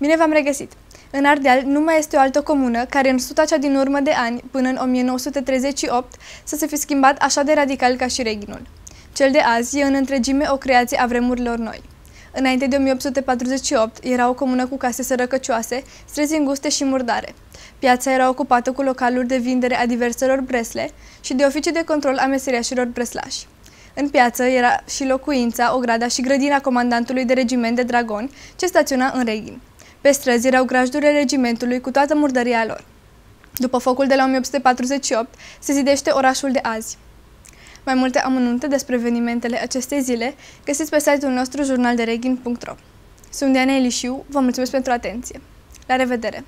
Bine v-am regăsit! În Ardeal nu mai este o altă comună care în suta cea din urmă de ani, până în 1938, să se fi schimbat așa de radical ca și Reghinul. Cel de azi e în întregime o creație a vremurilor noi. Înainte de 1848, era o comună cu case sărăcăcioase, străzi înguste și murdare. Piața era ocupată cu localuri de vindere a diverselor bresle și de oficii de control a meseriașilor breslași. În piață era și locuința, ograda și grădina comandantului de regiment de dragoni, ce staționa în Reghin. Pe străzi erau grajdurile regimentului cu toată murdăria lor. După focul de la 1848, se zidește orașul de azi. Mai multe amănunte despre evenimentele acestei zile găsiți pe site-ul nostru jurnaldereghin.ro Sunt Diana Elișiu, vă mulțumesc pentru atenție. La revedere!